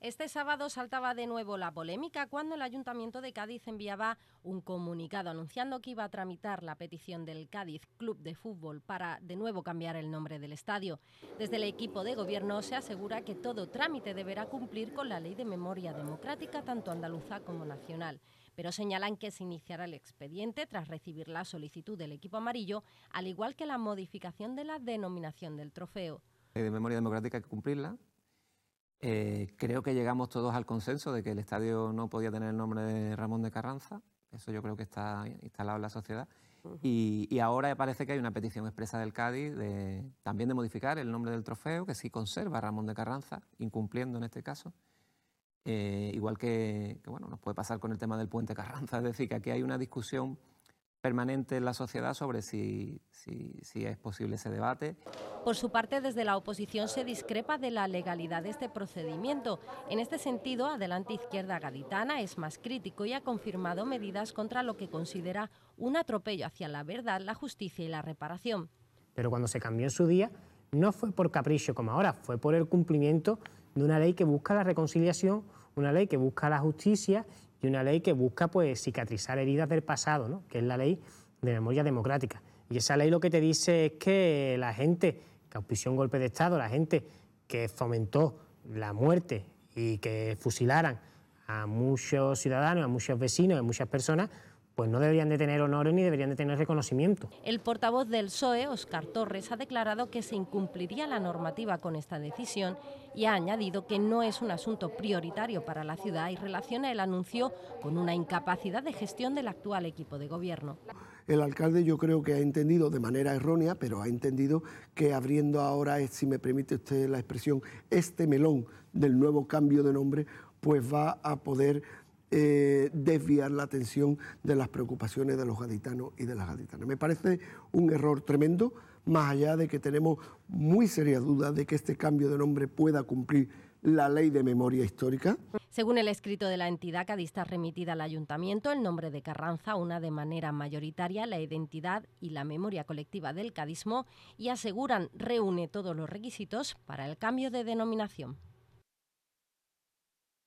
Este sábado saltaba de nuevo la polémica cuando el Ayuntamiento de Cádiz enviaba un comunicado anunciando que iba a tramitar la petición del Cádiz Club de Fútbol para de nuevo cambiar el nombre del estadio. Desde el equipo de gobierno se asegura que todo trámite deberá cumplir con la ley de memoria democrática, tanto andaluza como nacional. Pero señalan que se iniciará el expediente tras recibir la solicitud del equipo amarillo, al igual que la modificación de la denominación del trofeo. De memoria democrática hay que cumplirla, eh, creo que llegamos todos al consenso de que el estadio no podía tener el nombre de Ramón de Carranza, eso yo creo que está instalado en la sociedad. Y, ahora parece que hay una petición expresa del Cádiz de, también de modificar el nombre del trofeo, que sí conserva Ramón de Carranza, incumpliendo en este caso. Eh, igual que, que, bueno, nos puede pasar con el tema del puente Carranza, es decir, que aquí hay una discusión permanente en la sociedad sobre si, si, es posible ese debate. Por su parte, desde la oposición se discrepa de la legalidad de este procedimiento. En este sentido, Adelante Izquierda Gaditana es más crítico y ha confirmado medidas contra lo que considera un atropello hacia la verdad, la justicia y la reparación. Pero cuando se cambió en su día, no fue por capricho como ahora, fue por el cumplimiento de una ley que busca la reconciliación, una ley que busca la justicia y una ley que busca pues, cicatrizar heridas del pasado, ¿no? que es la ley de memoria democrática. Y esa ley lo que te dice es que la gente que auspició un golpe de Estado, la gente que fomentó la muerte y que fusilaran a muchos ciudadanos, a muchos vecinos, a muchas personas, pues no deberían de tener honores ni deberían de tener reconocimiento. El portavoz del PSOE, Óscar Torres, ha declarado que se incumpliría la normativa con esta decisión y ha añadido que no es un asunto prioritario para la ciudad y relaciona el anuncio con una incapacidad de gestión del actual equipo de gobierno. El alcalde yo creo que ha entendido de manera errónea, pero ha entendido que abriendo ahora, si me permite usted la expresión, este melón del nuevo cambio de nombre, pues va a poder eh, desviar la atención de las preocupaciones de los gaditanos y de las gaditanas. Me parece un error tremendo, más allá de que tenemos muy serias dudas de que este cambio de nombre pueda cumplir la ley de memoria histórica. Según el escrito de la entidad cadista remitida al ayuntamiento, el nombre de Carranza una de manera mayoritaria la identidad y la memoria colectiva del cadismo y aseguran reúne todos los requisitos para el cambio de denominación.